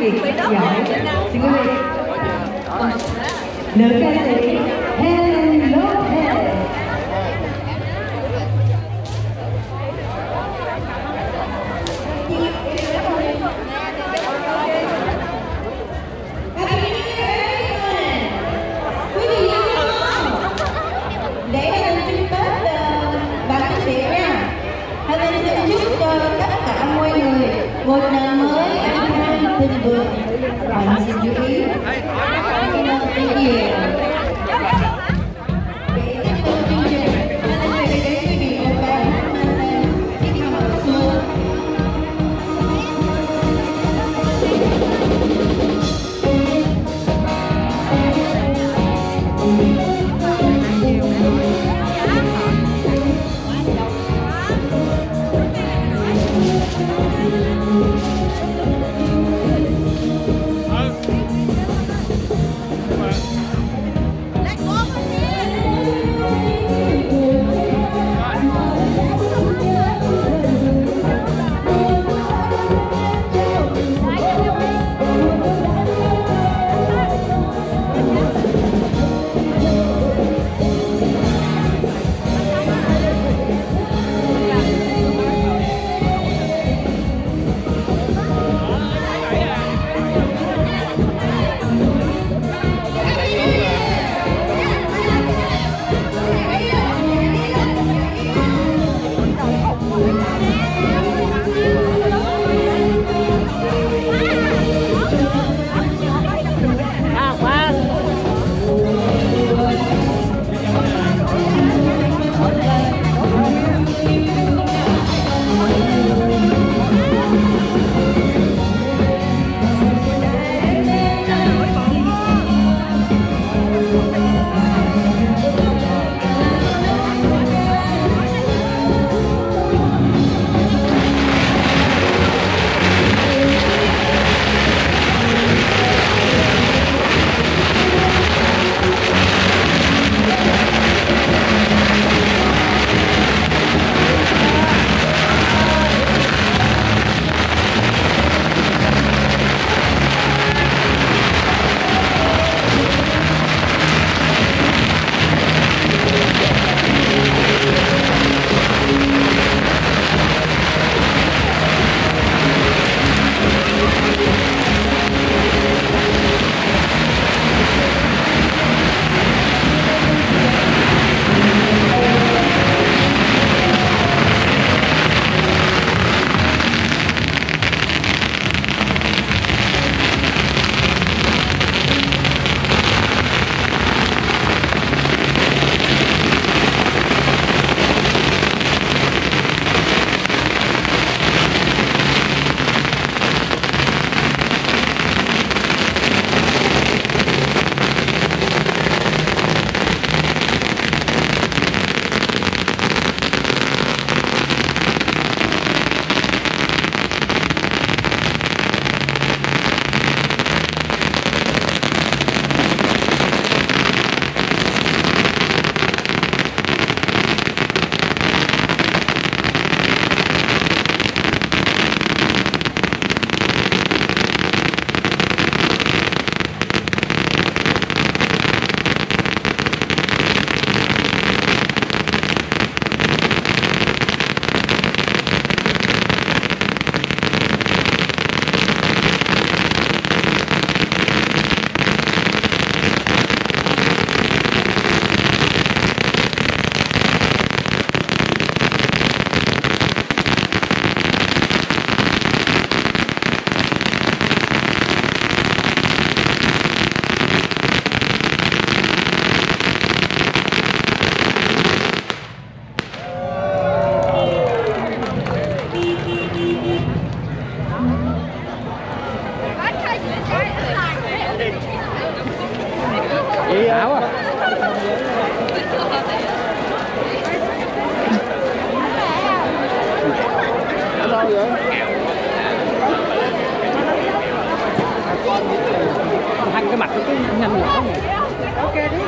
việc giỏi. Xin quý vị. Nữ ca sĩ open book, 168, 168. cái mặt của cái nhanh nhỏ này. Ok đi.